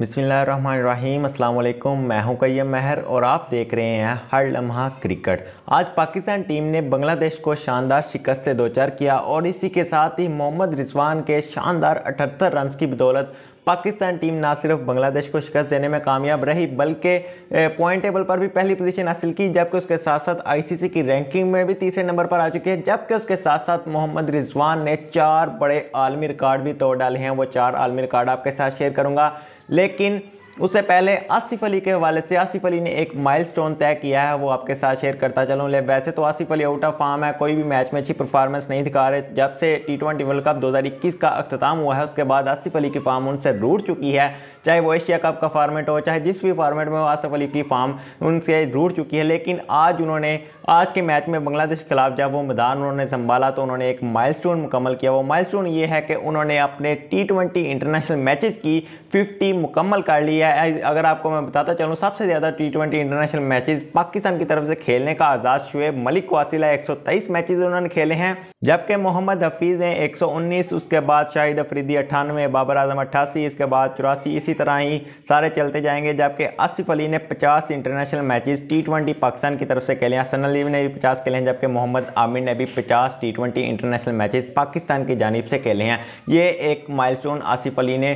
बिसमीम अल्लाम मैं हूँ कैम महर और आप देख रहे हैं हर लम्हा क्रिकेट। आज पाकिस्तान टीम ने बांग्लादेश को शानदार शिकस्त से दो चार किया और इसी के साथ ही मोहम्मद रिजवान के शानदार अठहत्तर रन की बदौलत पाकिस्तान टीम ना सिर्फ़ बांग्लादेश को शिकस्त देने में कामयाब रही, बल्कि पॉइंट टेबल पर भी पहली पोजीशन हासिल की, जबकि उसके साथ साथ आईसीसी की रैंकिंग में भी तीसरे नंबर पर आ चुकी है, जबकि उसके साथ साथ मोहम्मद रिजवान ने चार बड़े आलमी रिकॉर्ड भी तोड़ डाले हैं। वो चार आलमी रिकॉर्ड आपके साथ शेयर करूँगा। लेकिन उससे पहले आसिफ अली के हवाले से आसिफ अली ने एक माइलस्टोन तय किया है, वो आपके साथ शेयर करता चलूँ। ले, वैसे तो Asif Ali out of form है, कोई भी मैच में अच्छी परफॉर्मेंस नहीं दिखा रहे। जब से टी ट्वेंटी वर्ल्ड कप 2021 का अख्ताम हुआ है, उसके बाद आसिफ अली की फॉर्म उनसे रूट चुकी है। चाहे वो एशिया कप का फॉर्मेट हो, चाहे जिस भी फॉर्मेट में हो, आसिफ अली की फॉर्म उनसे रूट चुकी है। लेकिन आज उन्होंने, आज के मैच में बांग्लादेश के खिलाफ जब वो मैदान उन्होंने संभाला तो उन्होंने एक माइलस्टोन मुकम्मल किया। वो माइलस्टोन ये है कि उन्होंने अपने टी इंटरनेशनल मैचेस की 50 मुकम्मल कर लिया है अगर आपको मैं बताता चलूँ, सबसे ज़्यादा T twenty international matches Pakistan की तरफ़ से खेलने का आज़ाद शुएब मलिक को है एक मैचेज उन्होंने खेले हैं, जबकि मोहम्मद हफीज़ ने एक उसके बाद शाहिद अफरीदी अट्ठानवे, बाबर आज़म अट्ठासी, इसके बाद चौरासी, इसी तरह ही सारे चलते जाएँगे, जबकि आसिफ अली ने पचास इंटरनेशनल मैचेस टी पाकिस्तान की तरफ़ से खेले हैं सनल लीव ने भी पचास खेले हैं, जबकि मोहम्मद आमिर ने भी पचास टी इंटरनेशनल मैचेस पाकिस्तान की जानब से खेले हैं। ये एक माइलस्टोन आसिफ अली ने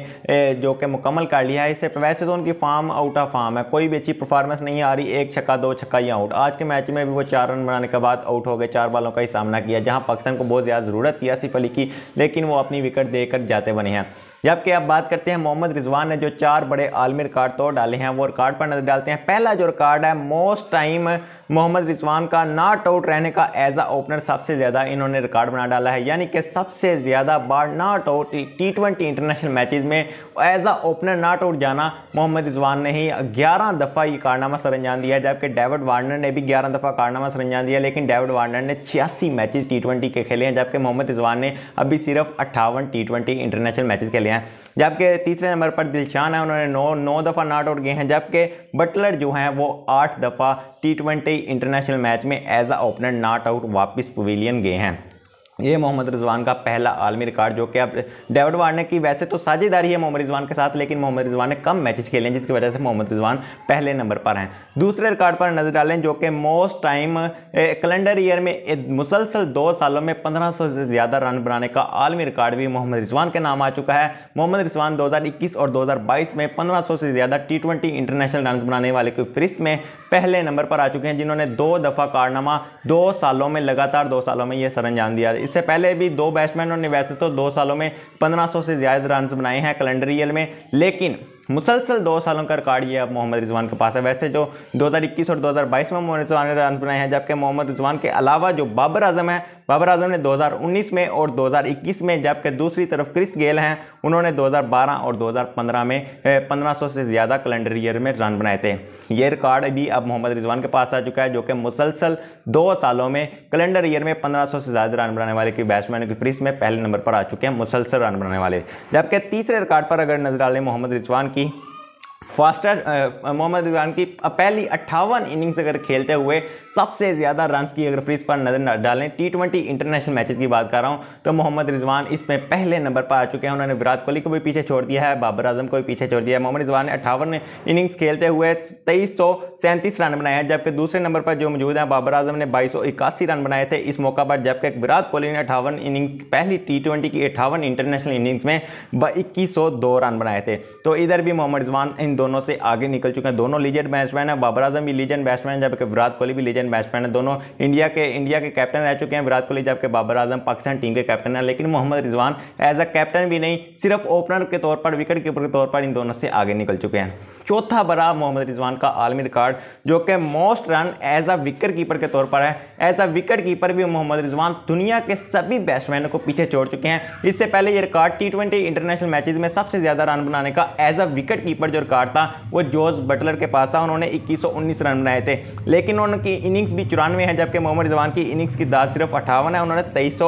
जो कि मुकम्मल कर लिया है। इससे वैसे तो उनकी फार्म आउट ऑफ़ फार्म है। कोई भी अच्छी परफॉर्मेंस नहीं आ रही, एक छक्का, दो छक्का या आउट आज के मैच में भी वो चार रन बनाने के बाद आउट हो गए, चार बालों का ही सामना किया, जहाँ पाकिस्तान को बहुत ज़्यादा ज़रूरत थी आसिफ अली की, लेकिन वो अपनी विकेट देकर जाते बने हैं। जबकि अब बात करते हैं मोहम्मद रिजवान ने जो चार बड़े आलमी रिकॉर्ड तोड़ डाले हैं, वो रिकॉर्ड पर नज़र डालते हैं। पहला जो रिकॉर्ड है, मोस्ट टाइम मोहम्मद रिजवान का नॉट आउट रहने का एज अ ओपनर सबसे ज़्यादा इन्होंने रिकॉर्ड बना डाला है। यानी कि सबसे ज़्यादा बार not out T twenty international matches में as a opener not out जाना मोहम्मद रिजवान ने ही ग्यारह दफ़ा ये कारनामा सर अंजाम दिया जबकि डेविड वार्नर ने भी ग्यारह दफ़ा कारनामा सर अंजाम दिया लेकिन डेविड वार्नर ने छियासी मैचेज टी के खेले हैं, जबकि मोहम्मद रिजवान ने अभी सिर्फ़ अट्ठावन टी इंटरनेशनल मैचेज खेले हैं। जबकि तीसरे नंबर पर दिलशान है, उन्होंने नौ नौ दफ़ा नॉट आउट गए हैं। जबकि बटलर जो हैं, वो आठ दफ़ा टी ट्वेंटी इंटरनेशनल मैच में as a opener not out वापस पवेलियन गए हैं। ये मोहम्मद रिजवान का पहला आलमी रिकॉर्ड, जो कि अब डेविड वार्नर की वैसे तो साझेदारी है मोहम्मद रिजवान के साथ, लेकिन मोहम्मद रिजवान ने कम मैचेस खेले हैं, जिसकी वजह से मोहम्मद रिजवान पहले नंबर पर हैं। दूसरे रिकॉर्ड पर नज़र डालें, जो कि मोस्ट टाइम कैलेंडर ईयर में मुसलसल दो सालों में पंद्रह से ज़्यादा रन बनाने का आलमी रिकॉर्ड भी मोहम्मद रिजवान के नाम आ चुका है। मोहम्मद रिजवान दो हज़ार इक्कीस और दो हज़ार बाईस में पंद्रह से ज़्यादा टी इंटरनेशनल रन बनाने वाले की फरिस्त में पहले नंबर पर आ चुके हैं, जिन्होंने दो दफ़ा कारनामा दो सालों में लगातार, दो सालों में यह सर दिया। इससे पहले भी दो बैट्समैनों ने वैसे तो दो सालों में 1500 से ज़्यादा रन बनाए हैं कैलेंडर ईयर में। लेकिन मुसलसल दो सालों का रिकॉर्ड ये अब मोहम्मद रिजवान के पास है। वैसे जो 2021 और 2022 में मोहम्मद रिजवान ने रन बनाए हैं, जबकि मोहम्मद रिजवान के अलावा जो बाबर आज़म है, बाबर आज़म ने 2019 में और 2021 में, जबकि दूसरी तरफ़ क्रिस गेल हैं, उन्होंने 2012 और 2015 में 1500 से ज़्यादा कैलेंडर ईयर में रन बनाए थे। ये रिकॉर्ड भी अब मोहम्मद रिजवान के पास आ चुका है, जो कि मुसलसल दो सालों में कैलेंडर ईयर में पंद्रह से ज़्यादा रन बनाने वाले की बैट्समैन की फ्रिस में पहले नंबर पर आ चुके हैं, मुसलसल रन बनाने वाले। जबकि तीसरे रिकॉर्ड पर अगर नज़र डालें मोहम्मद रिजवान की फास्टर मोहम्मद रिजवान की पहली अट्ठावन इनिंग्स अगर खेलते हुए सबसे ज़्यादा रन की अगर फ्रीज पर नज़र डालें टी ट्वेंटी इंटरनेशनल मैचेस की बात कर रहा हूँ तो मोहम्मद रिजवान इसमें पहले नंबर पर आ चुके हैं। उन्होंने विराट कोहली को भी पीछे छोड़ दिया है, बाबर आज़म को भी पीछे छोड़ दिया है। मोहम्मद रिजवान ने अट्ठावन इनिंग्स खेलते हुए तेईस रन बनाए हैं, जबकि दूसरे नंबर पर जो मौजूद हैं, बाबर आज़म ने बाईस रन बनाए थे इस मौका पर, जबकि विराट कोहली ने अठावन इनिंग, पहली टी की अठावन इंटरनेशनल इनिंग्स में इक्कीस रन बनाए थे। तो इधर भी मोहम्मद रिजवान इन दोनों से आगे निकल चुके हैं। दोनों लीजेंड बैट्समैन है, बाबर आज़म भी लीजेंड बैट्समैन जबकि विराट कोहली भी लीजेंड बैट्समैन है। दोनों इंडिया के इंडिया के कैप्टन रह चुके हैं विराट कोहली, जबकि बाबर आज़म पाकिस्तान टीम के कैप्टन है। लेकिन Mohammad Rizwan as a captain भी नहीं, सिर्फ़ ओपनर के तौर पर विकेट कीपर के तौर पर इन दोनों से आगे निकल चुके हैं। चौथा बड़ा मोहम्मद रिजवान का आलमी रिकॉर्ड जो कि most run as a wicket keeper के तौर पर है। एज अ विकेट कीपर भी मोहम्मद रिजवान दुनिया के सभी बैट्समैनों को पीछे छोड़ चुके हैं। इससे पहले ये रिकॉर्ड टी इंटरनेशनल मैचेस में सबसे ज़्यादा रन बनाने का एज अ विकेट कीपर जो रिकॉर्ड था वो जॉर्ज बटलर के पास था, उन्होंने इक्कीस रन बनाए थे। लेकिन उनकी इनिंग्स भी चौरानवे है, जबकि मोहम्मद रिजवान की इनिंग्स की दाद सिर्फ़ अट्ठावन है। उन्होंने तेईस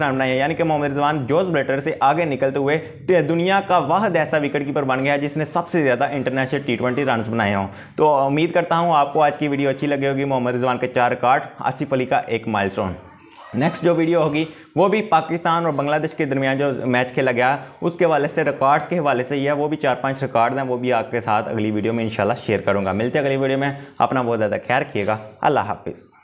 रन बनाए हैं। यानी कि मोहम्मद रिजवान जॉर्ज बटलर से आगे निकलते हुए दुनिया का वह ऐसा विकेट कीपर बन गया, जिसने सबसे ज़्यादा इंटरनेशनल टी ट्वेंटी रन बनाए हों। तो उम्मीद करता हूँ, आपको आज की वीडियो अच्छी लगी होगी। मोहम्मद रिजवान के चार कार्ड आसिफ अली का एक माइलस्टोन। नेक्स्ट जो वीडियो होगी, वो भी पाकिस्तान और बांग्लादेश के दरमियान जो मैच खेला गया, उसके वाले से रिकॉर्ड्स के हवाले से ही है, वो भी चार पाँच रिकॉर्ड हैं, वो भी आपके साथ अगली वीडियो में इंशाल्लाह शेयर करूँगा। मिलते हैं अगली वीडियो में, अपना बहुत ज़्यादा ख्याल रखिएगा। अल्लाह हाफिज़।